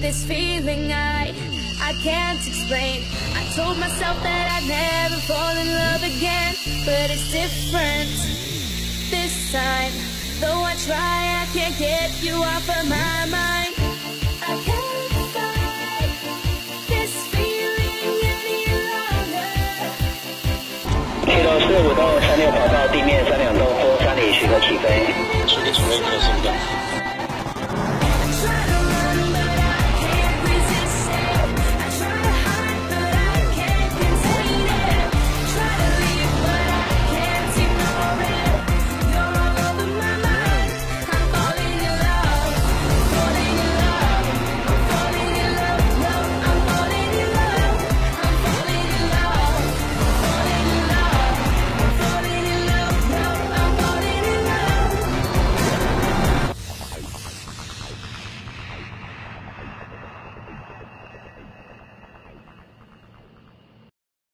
This feeling I, I can't explain. I told myself that I'd never fall in love again, but it's different this time. Though I try, I can't get you off of my mind. I can't fight this